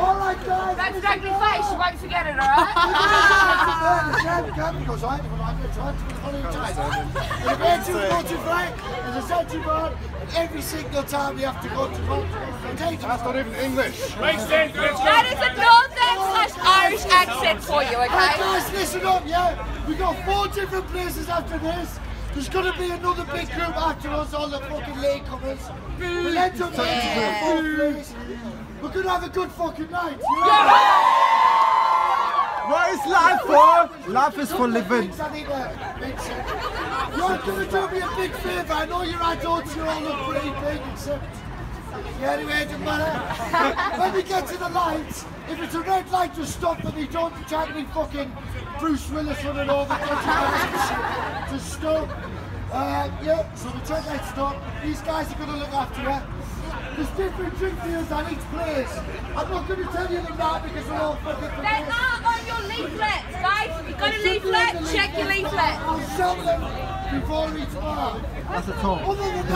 All right, guys. That's an ugly face, you won't forget it, alright? Because I am going to try to be funny time. We're going to go to Frank, there's a centre bar, and every single time we have to go to vote. That's not even English. That is a northern slash Irish accent for you, Right, okay? guys, listen up, yeah? We got four different places after this. There's gonna be another big group after us, all the fucking latecomers. We'll end up yeah. We're gonna have a good fucking night. What is life for? Life is for living. I need. You're gonna do me a big favour. I know your adults, you all look pretty big, except. Yeah, anyway, it doesn't matter. when we get to the lights, if it's a red light, just stop and we don't try to be fucking Bruce Willis running over the Just stop. Uh, yeah, so the red light stop. These guys are gonna look after you. There's different drink deals on each place. I'm not gonna tell you them now because they're all fucking They are on your leaflets, guys. You've got a leaflet, check your leaflet. I'll sell them before each bar. That's a talk. Other than that,